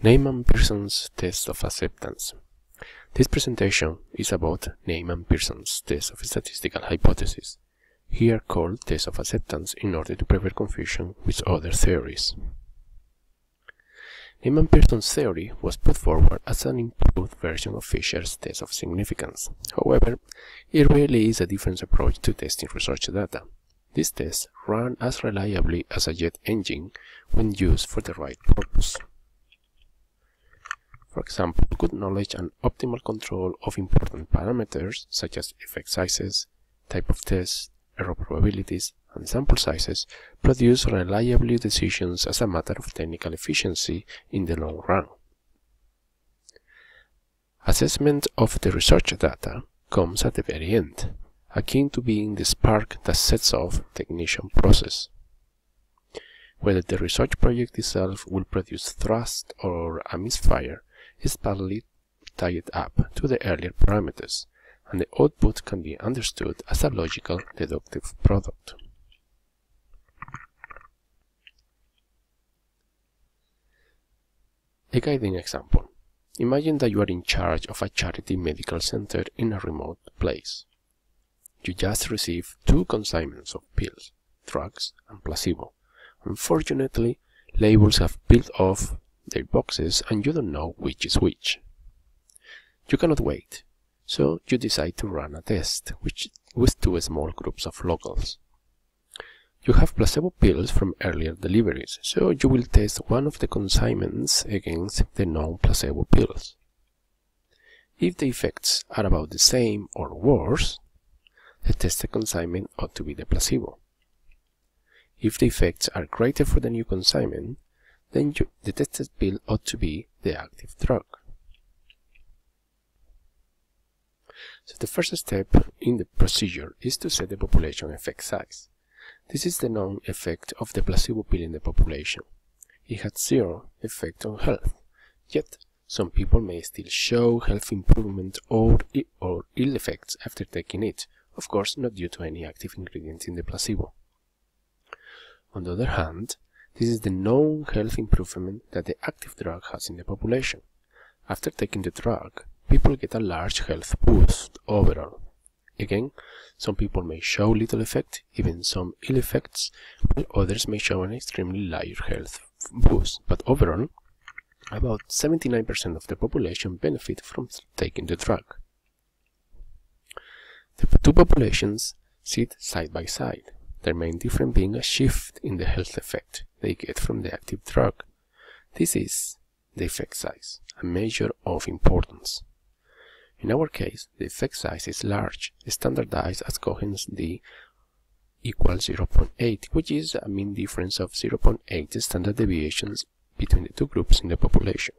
Neyman Pearson's test of acceptance. This presentation is about Neyman Pearson's test of statistical hypothesis, here called test of acceptance in order to prevent confusion with other theories. Neyman Pearson's theory was put forward as an improved version of Fisher's test of significance. However, it really is a different approach to testing research data. This test ran as reliably as a jet engine when used for the right purpose. For example, good knowledge and optimal control of important parameters such as effect sizes, type of test, error probabilities, and sample sizes produce reliable decisions as a matter of technical efficiency in the long run. Assessment of the research data comes at the very end, akin to being the spark that sets off the ignition process. Whether the research project itself will produce thrust or a misfire is partly tied up to the earlier parameters, and the output can be understood as a logical deductive product. A guiding example. Imagine that you are in charge of a charity medical center in a remote place. You just received two consignments of pills, drugs, and placebo. Unfortunately, labels have peeled off their boxes and you don't know which is which. You cannot wait, so you decide to run a test which, with two small groups of locals. You have placebo pills from earlier deliveries, so you will test one of the consignments against the non-placebo pills. If the effects are about the same or worse, the tested consignment ought to be the placebo. If the effects are greater for the new consignment, then you, the tested pill ought to be the active drug. So the first step in the procedure is to set the population effect size. This is the known effect of the placebo pill in the population. It had zero effect on health, yet some people may still show health improvement or, or ill effects after taking it, of course not due to any active ingredient in the placebo. On the other hand, this is the known health improvement that the active drug has in the population. After taking the drug, people get a large health boost overall. Again, some people may show little effect, even some ill effects, while others may show an extremely large health boost. But overall, about 79% of the population benefit from taking the drug. The two populations sit side by side, their main difference being a shift in the health effect they get from the active drug. This is the effect size, a measure of importance. In our case, the effect size is large, standardized as Cohen's d equals 0.8, which is a mean difference of 0.8 standard deviations between the two groups in the population.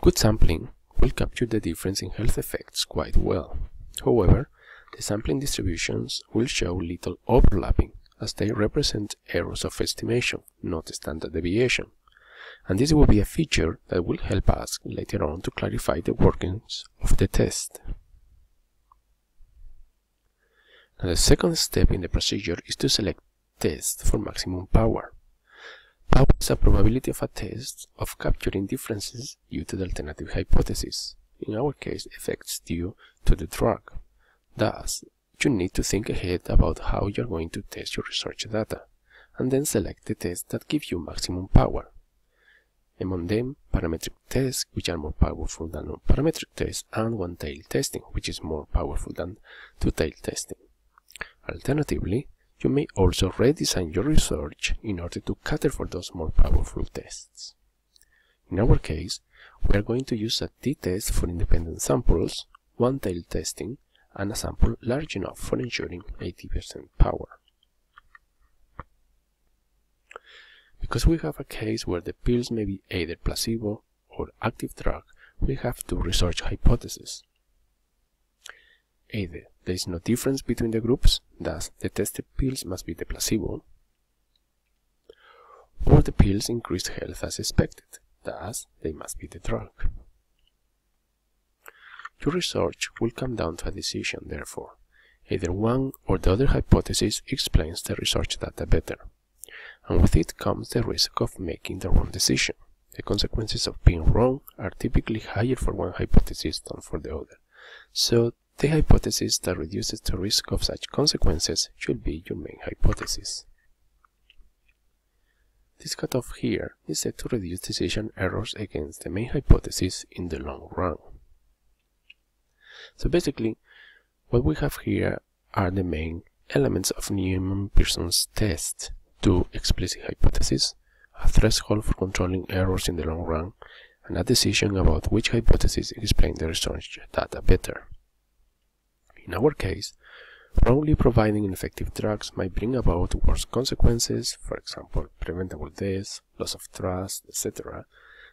Good sampling will capture the difference in health effects quite well. However, the sampling distributions will show little overlapping as they represent errors of estimation, not standard deviation. And this will be a feature that will help us later on to clarify the workings of the test. Now the second step in the procedure is to select test for maximum power. Power is a probability of a test of capturing differences due to the alternative hypothesis, in our case effects due to the drug. Thus, you need to think ahead about how you're going to test your research data, and then select the tests that give you maximum power. Among them, parametric tests, which are more powerful than non-parametric tests, and one-tail testing, which is more powerful than two-tail testing. Alternatively, you may also redesign your research in order to cater for those more powerful tests. In our case, we are going to use a t-test for independent samples, one-tail testing, and a sample large enough for ensuring 80% power. Because we have a case where the pills may be either placebo or active drug, we have two research hypotheses. Either there is no difference between the groups, thus the tested pills must be the placebo, or the pills increased health as expected, thus they must be the drug. Your research will come down to a decision, therefore. Either one or the other hypothesis explains the research data better. and with it comes the risk of making the wrong decision. The consequences of being wrong are typically higher for one hypothesis than for the other, so the hypothesis that reduces the risk of such consequences should be your main hypothesis. This cutoff here is set to reduce decision errors against the main hypothesis in the long run. So basically, what we have here are the main elements of Neyman-Pearson's test. Two explicit hypotheses, a threshold for controlling errors in the long run, and a decision about which hypothesis explains the research data better. In our case, wrongly providing ineffective drugs might bring about worse consequences, for example, preventable deaths, loss of trust, etc.,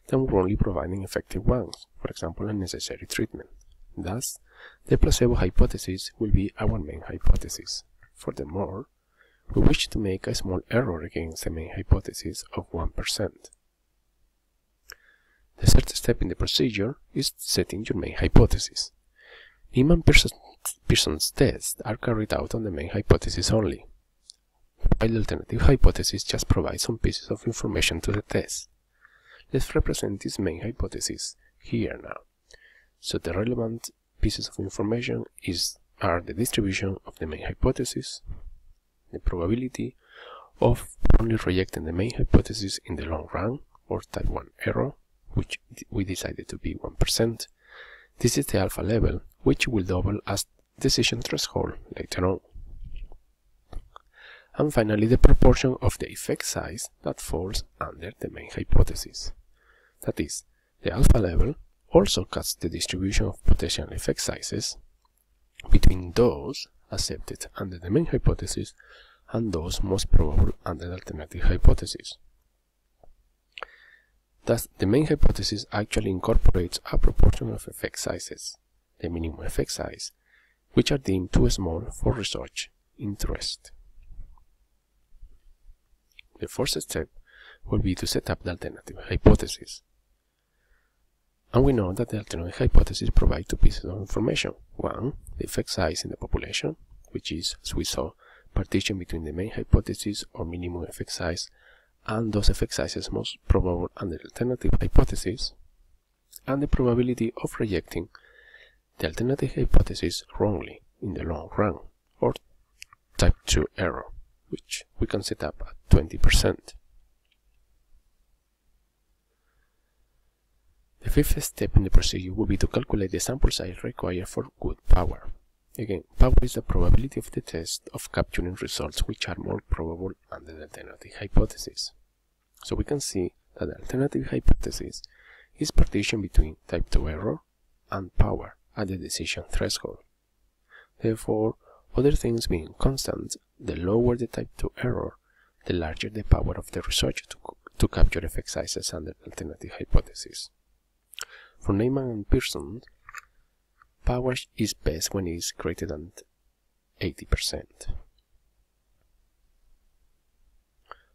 than wrongly providing effective ones, for example, unnecessary treatment. Thus, the placebo hypothesis will be our main hypothesis. Furthermore, we wish to make a small error against the main hypothesis of 1%. The third step in the procedure is setting your main hypothesis. Neyman-Pearson's tests are carried out on the main hypothesis only, while the alternative hypothesis just provides some pieces of information to the test. Let's represent this main hypothesis here now. So the relevant pieces of information is are the distribution of the main hypothesis, the probability of only rejecting the main hypothesis in the long run, or type 1 error, which we decided to be 1%. This is the alpha level, which will double as decision threshold later on. And finally, the proportion of the effect size that falls under the main hypothesis. That is, the alpha level also cuts the distribution of potential effect sizes between those accepted under the main hypothesis and those most probable under the alternative hypothesis. Thus, the main hypothesis actually incorporates a proportion of effect sizes, the minimum effect size, which are deemed too small for research interest. The first step will be to set up the alternative hypothesis. And we know that the alternative hypothesis provides two pieces of information. One, the effect size in the population, which is, as we saw, partition between the main hypothesis or minimum effect size and those effect sizes most probable under the alternative hypothesis, and the probability of rejecting the alternative hypothesis wrongly in the long run, or type 2 error, which we can set up at 20%. The fifth step in the procedure will be to calculate the sample size required for good power. Again, power is the probability of the test of capturing results which are more probable under the alternative hypothesis. So we can see that the alternative hypothesis is partition between type 2 error and power at the decision threshold. Therefore, other things being constant, the lower the type 2 error, the larger the power of the research to, to capture effect sizes under the alternative hypothesis. For Neyman and Pearson, power is best when it is greater than 80%.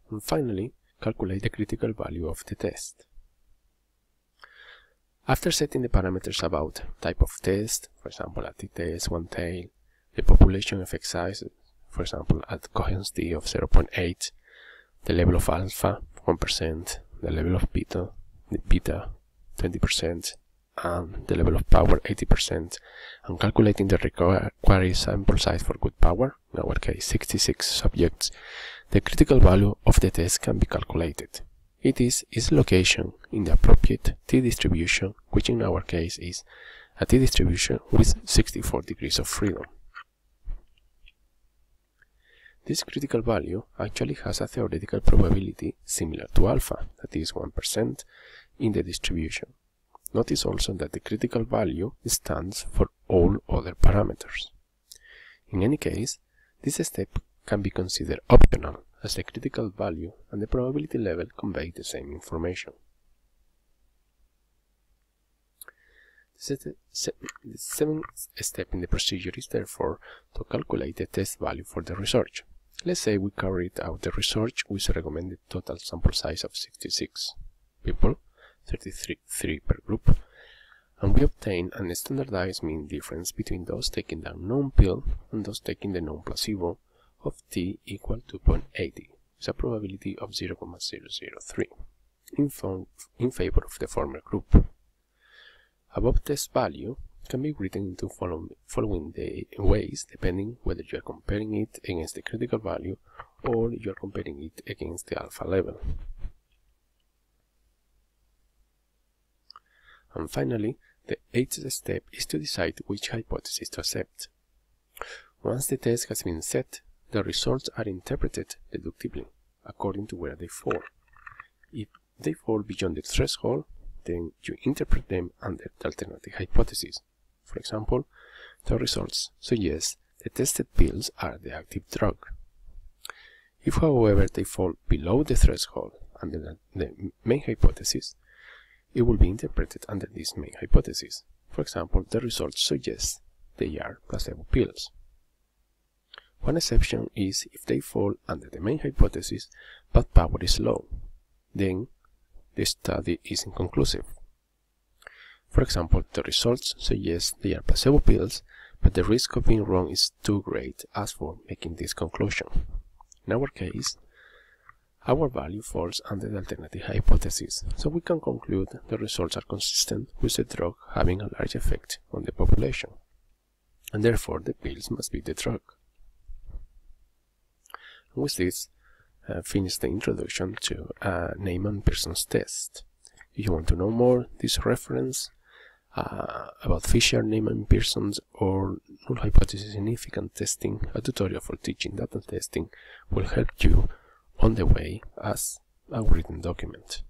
And finally, calculate the critical value of the test. After setting the parameters about type of test, for example at t-test, one tail, the population effect size, for example at Cohen's d of 0.8, the level of alpha, 1%, the level of beta, the beta, 20%, and the level of power 80% and calculating the required sample size for good power, in our case 66 subjects, the critical value of the test can be calculated. It is its location in the appropriate t-distribution, which in our case is a t-distribution with 64 degrees of freedom. This critical value actually has a theoretical probability similar to alpha, that is 1%, in the distribution. Notice also that the critical value stands for all other parameters. In any case, this step can be considered optional as the critical value and the probability level convey the same information. The seventh step in the procedure is therefore to calculate the test value for the research. Let's say we carried out the research with a recommended total sample size of 66 people 33 per group, and we obtain a standardized mean difference between those taking the unknown pill and those taking the known placebo of t equal to 0.80. with a probability of 0.003 in, in favor of the former group. Above test value can be written into follow following the ways depending whether you are comparing it against the critical value or you are comparing it against the alpha level. And finally, the eighth step is to decide which hypothesis to accept. Once the test has been set, the results are interpreted deductively, according to where they fall. If they fall beyond the threshold, then you interpret them under the alternative hypothesis. For example, the results suggest the tested pills are the active drug. If, however, they fall below the threshold under the main hypothesis, it will be interpreted under this main hypothesis. For example, the results suggest they are placebo pills. One exception is if they fall under the main hypothesis but power is low. Then the study is inconclusive. For example, the results suggest they are placebo pills, but the risk of being wrong is too great as for making this conclusion. In our case, our value falls under the alternative hypothesis, so we can conclude the results are consistent with the drug having a large effect on the population, and therefore the pills must be the drug. And with this, uh, finish the introduction to uh, Neyman-Pearson's test. If you want to know more, this reference uh, about Fisher, Neyman, Pearson's or null hypothesis significant testing, a tutorial for teaching data testing will help you on the way as a written document.